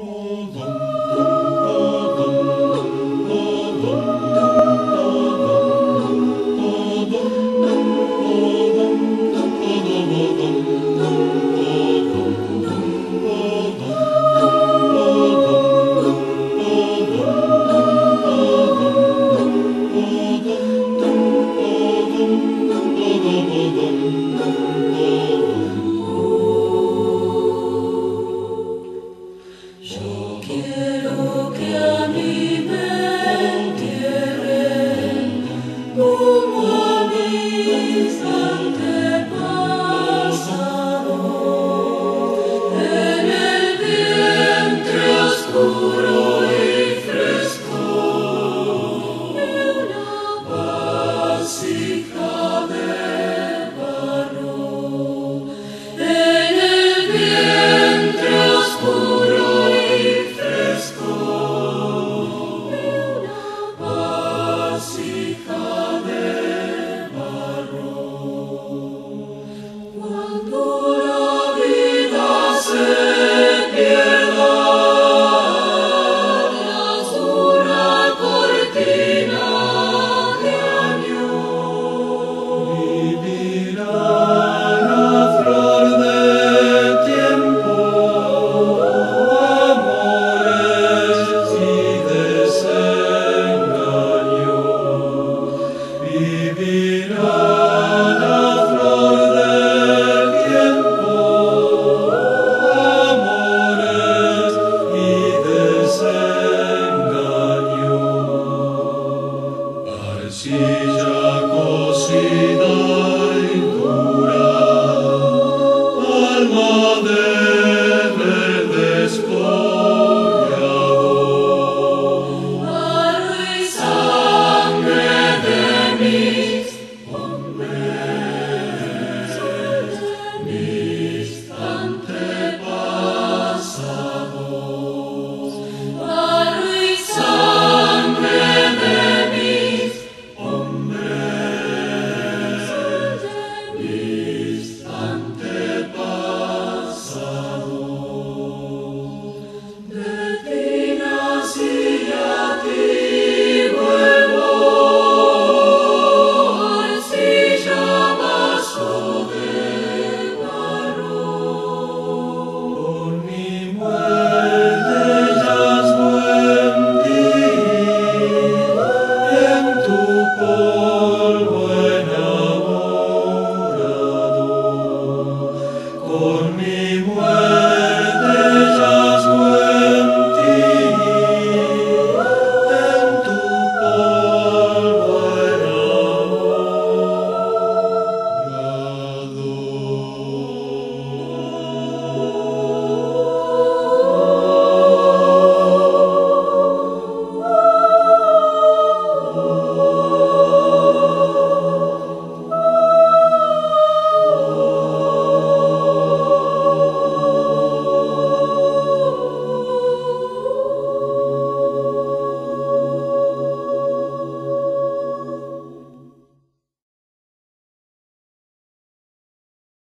Oh. Σύζακο Σύδα